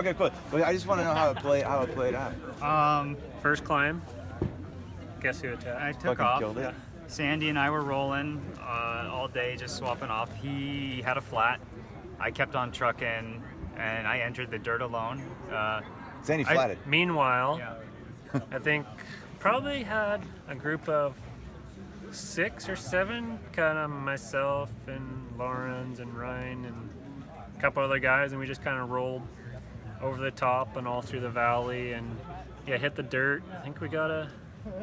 Okay, cool. But I just want to know how it played. How it played out. Um, First climb. Guess who attacked? I took Fucking off. killed it. Sandy and I were rolling uh, all day, just swapping off. He had a flat. I kept on trucking, and I entered the dirt alone. Uh, Sandy I- flatted. Meanwhile, yeah. I think probably had a group of six or seven, kind of myself and Lawrence and Ryan and a couple other guys, and we just kind of rolled over the top and all through the valley and yeah, hit the dirt. I think we got a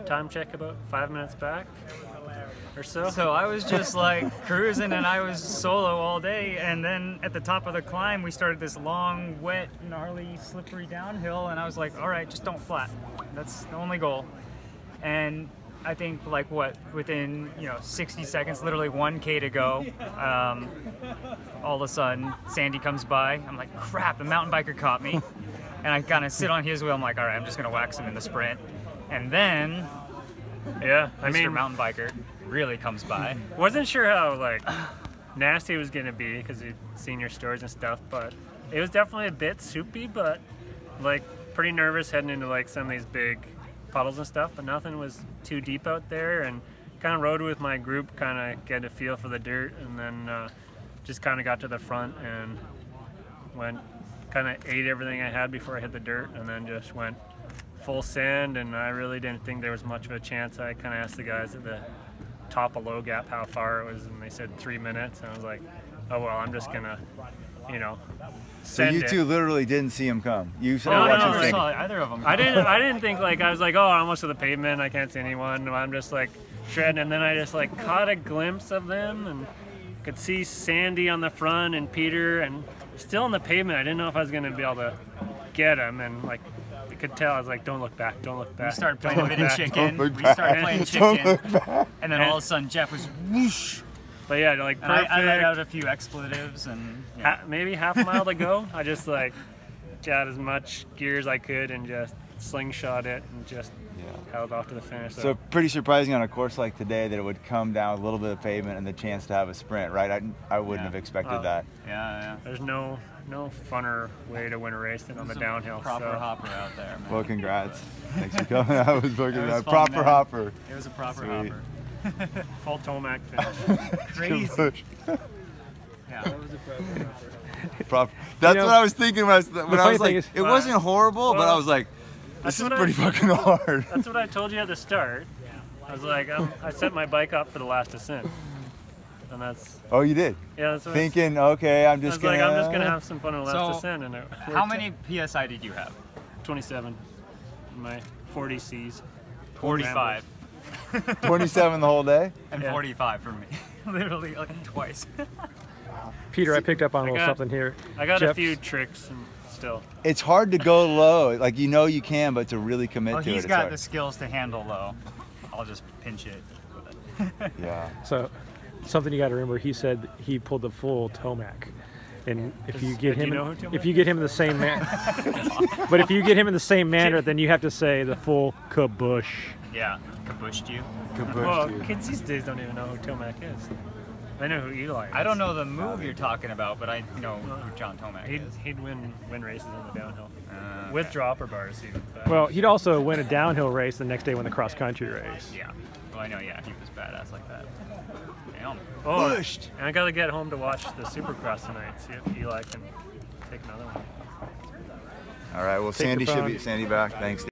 time check about five minutes back or so. So I was just like cruising, and I was solo all day. And then at the top of the climb, we started this long, wet, gnarly, slippery downhill, and I was like, "All right, just don't flat. That's the only goal." And I think like what within you know 60 seconds, literally 1k to go. Um, all of a sudden, Sandy comes by. I'm like, "Crap!" The mountain biker caught me, and I kind of sit on his wheel. I'm like, "All right, I'm just gonna wax him in the sprint." And then yeah, I Mr. mean, Mountain Biker really comes by. wasn't sure how like nasty it was gonna be because we'd seen your stories and stuff, but it was definitely a bit soupy, but like pretty nervous heading into like some of these big puddles and stuff. But nothing was too deep out there, and kind of rode with my group, kind of get a feel for the dirt, and then uh, just kind of got to the front and went kind of ate everything I had before I hit the dirt, and then just went full sand. And I really didn't think there was much of a chance. I kind of asked the guys at the top of low gap how far it was, and they said three minutes. And I was like, oh well, I'm just gonna, you know, So send you it. two literally didn't see him come. You said oh, No, watching no, I no, never saw either of them. I didn't. I didn't think like I was like, oh, I'm almost to the pavement. I can't see anyone. I'm just like shredding, and then I just like caught a glimpse of them and could see Sandy on the front and Peter and still on the pavement. I didn't know if I was gonna be able to get them, and like I could tell. I was like, don't look back, don't look back. We started playing a don't bit of chicken. We started playing chicken. And then all of a sudden Geoff was whoosh. But yeah, like And I, perfect. I let out a few expletives and yeah. ha- maybe half a mile to go. I just like got as much gear as I could and just slingshot it and just Yeah. held off to the finish. So pretty surprising on a course like today that it would come down a little bit of pavement and the chance to have a sprint, right? I, I wouldn't Yeah. have expected Oh. that. yeah, yeah. there's no no funner way to win a race than on the downhill. Proper so. hopper out there, man. Well, congrats. Thanks for coming. I was fucking That was fun, proper man. hopper. It was a proper Sweet. hopper. Full Tomac finish. Crazy. Yeah. that was a Prop. That's know, what I was thinking when I was, when I was like, is- it wasn't horrible, but I was like, this is what I- pretty fucking hard. That's what I told you at the start. I was like, um, I set my bike up for the last descent, and that's Oh, you did. yeah. That's what Thinking, okay, I'm I just was gonna. like, I'm just gonna have some fun on the last So, descent, and it How worked many PSI did you have? 27. My 40 Cs. 45. 27 the whole day. And Yeah. 45 for me. Literally like twice. Peter, I picked up on a I little got- something here. I got a few tricks and still. It's hard to go low. Like you know you can, but to really commit well, to it, he's it's got hard. the skills to handle low. I'll just pinch it. Yeah. So, something you got to remember. He said he pulled the full Tomac, and if you get do you him, know in, if you get him in the same manner, but if you get him in the same manner, then you have to say the full kabush. Yeah. Kabushed you. Well, kids these days don't even know who Tomac is. They know who Eli is. I don't know the move you're talking about, but I know who John Tomac He'd, is. he'd win win races on the downhill Uh, with dropper bars even. but- Well, he'd also win a downhill race the next day win the cross country race. yeah. Well, I know. Yeah, he was badass like that. Damn. oh, Pushed. and I gotta get home to watch the Supercross tonight. See if Eli can take another one. All right. Well, Take the Sandy should phone. be Sandy back. Thanks.